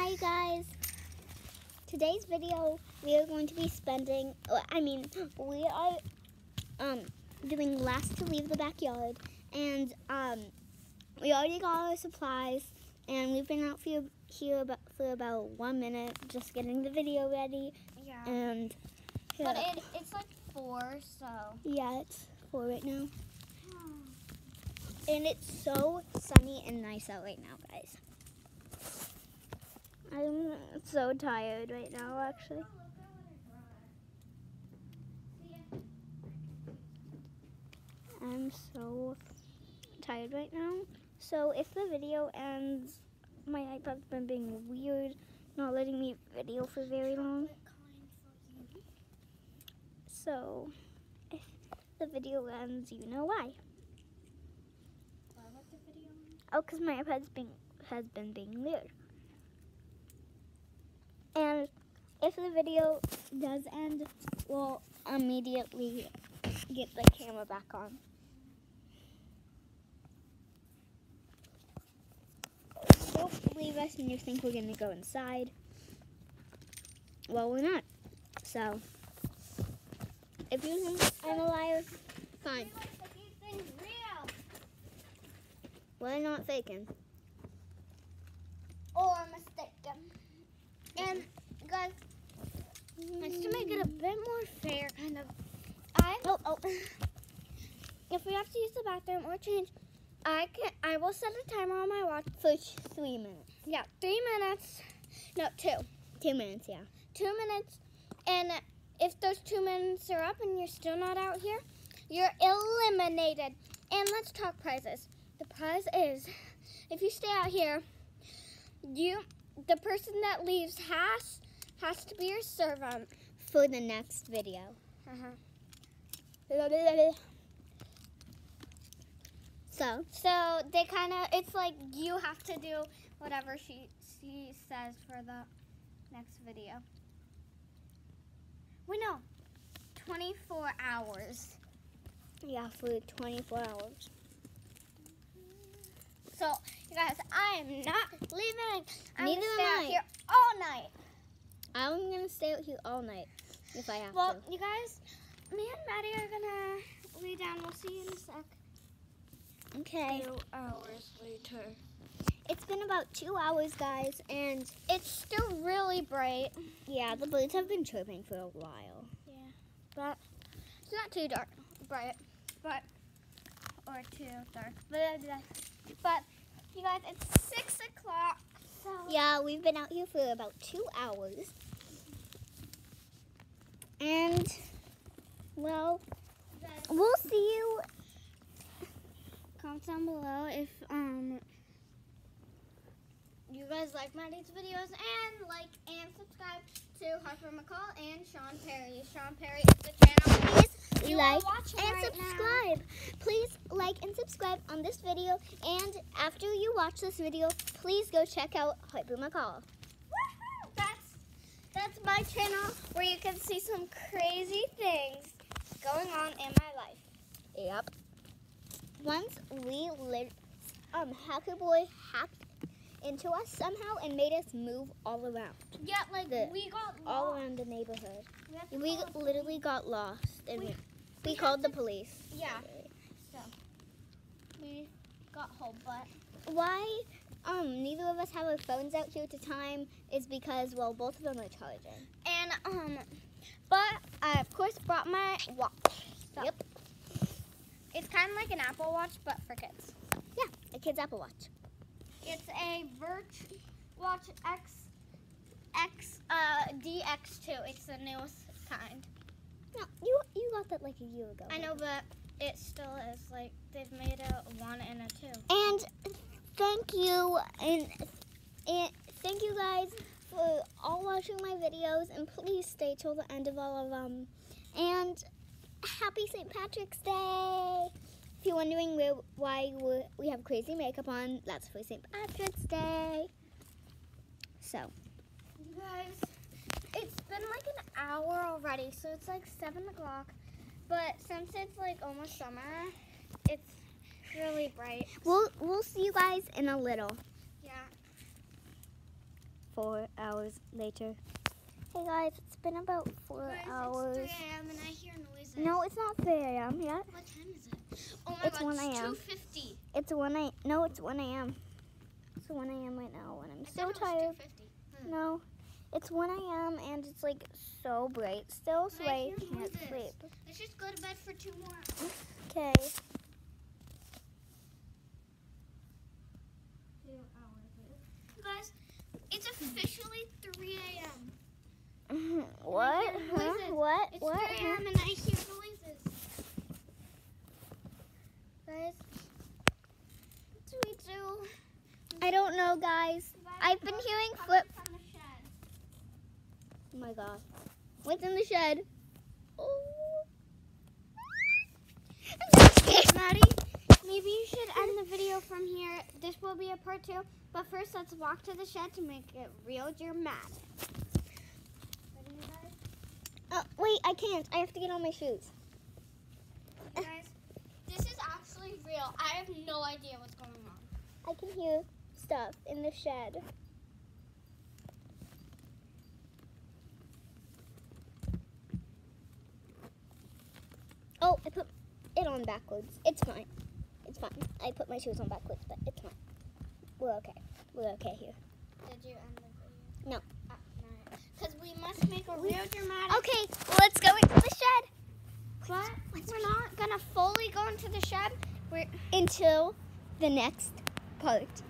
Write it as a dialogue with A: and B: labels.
A: Hi guys. Today's video we are going to be spending I mean we are um doing last to leave the backyard and um we already got our supplies and we've been out for, here about, for about one minute just getting the video ready
B: Yeah.
A: and
B: But it, it's like four, so.
A: yeah it's four right now and it's so sunny and nice out right now guys. I'm so tired right now actually. I'm so tired right now. So if the video ends, my iPad's been being weird, not letting me video for very long. So if the video ends, you know why. Oh, because my iPad's being has been being weird. And if the video does end, we'll immediately get the camera back on. Don't believe us and you think we're gonna go inside. Well, we're not. So, if you think I'm a liar, fine. We're not faking.
B: Or mistaken. And guys, just to make it a bit more fair, kind of, I
A: Oh, oh.
B: if we have to use the bathroom or change, I can I will set a timer on my watch.
A: For three minutes.
B: Yeah, three minutes. No, two.
A: Two minutes, yeah.
B: Two minutes. And if those two minutes are up and you're still not out here, you're eliminated. And let's talk prizes. The prize is if you stay out here, you the person that leaves has has to be your servant.
A: For the next video.
B: Uh-huh.
A: So,
B: So they kind of it's like you have to do whatever she she says for the next video. We know. 24 hours.
A: yeah, for 24 hours.
B: So, you guys, I am not leaving. I'm
A: Neither
B: gonna stay out
A: I.
B: here all night.
A: I'm gonna stay out here all night if I have
B: Well,
A: to.
B: Well, you guys, me and Maddie are gonna lay down. We'll see you in a sec.
A: Okay.
B: Two hours later.
A: It's been about two hours, guys, and
B: It's still really bright.
A: yeah, the birds have been chirping for a while.
B: Yeah, but it's not too dark, bright, but or too dark. But, but you guys, it's six o'clock. So
A: Yeah, we've been out here for about two hours. And, well, we'll see you.
B: comment down below if um you guys like Maddie's videos and like and subscribe to Harper McCall and Shaun Perry. Shaun Perry is the channel.
A: Please
B: You
A: like and
B: right now.
A: subscribe. Please like and subscribe on this video. And after you watch this video, please go check out Hyper McCall.
B: That's that's my channel where you can see some crazy things going on in my life.
A: Yep. Once we lived, um, Hacker Boy hacked into us somehow and made us move all around,
B: Yeah, like
A: The-
B: we got
A: all
B: lost.
A: around the neighborhood.
B: We
A: We literally got lost and
B: We-
A: we,
B: we
A: called the police.
B: Yeah. So we got whole but
A: Why um neither of us have our phones out here at the time is because well both of them are charging.
B: And um, but I of course brought my watch. So
A: Yep.
B: It's kind of like an Apple Watch, but for kids.
A: Yeah, a kid's Apple Watch.
B: A Virtu Watch X X uh DX2. It's the newest kind.
A: No, you you got that like a year ago.
B: I know, but it still is like they've made a one and a two.
A: And thank you and, and thank you guys for all watching my videos and please stay till the end of all of them. And happy St. Patrick's Day. Wondering where, why we we have crazy makeup on, that's for St. Patrick's Day. So,
B: You guys, it's been like an hour already, so it's like seven o'clock. But since it's like almost summer, it's really bright.
A: we'll we'll see you guys in a little.
B: Yeah.
A: four hours later. Hey guys, it's been about four
B: Guys,
A: hours.
B: It's 3 a.m. and I hear noises.
A: No, it's not 3 a.m. yet.
B: What time is it? Oh my
A: It's
B: god,
A: 1
B: it's
A: a.m..
B: 2.50.
A: It's 1 a. No, it's 1 a.m. It's 1 a.m. right now, and I'm
B: I
A: so
B: thought it was
A: tired.
B: 2:50. Hmm.
A: No, it's 1 a.m. and it's like so bright still, so
B: I
A: can't sleep.
B: Let's just go to bed for two more hours.
A: Okay.
B: Two hours. Guys, it's officially 3 a.m.
A: what? Huh? What?
B: It's
A: what?
B: 3
A: Huh?
B: a.m. and I hear noises. Guys, what do we do?
A: I don't know, guys. I've been hearing flip.
B: The shed.
A: Oh my god. What's in the shed? Oh.
B: Maddie, maybe you should end the video from here. This will be a part two. But first, let's walk to the shed to make it real dramatic. Ready.
A: Oh, wait, I can't. I have to get on my shoes.
B: Guys, this is actually real. I have no idea what's going on.
A: I can hear stuff in the shed. Oh, I put it on backwards. It's fine. It's fine. I put my shoes on backwards, but it's fine. We're okay. We're okay here.
B: Did you end the video?
A: No.
B: Uh, because we must make a real dramatic.
A: Okay, let's go into the shed
B: But we're not going to fully go into the shed. We're
A: until the next part.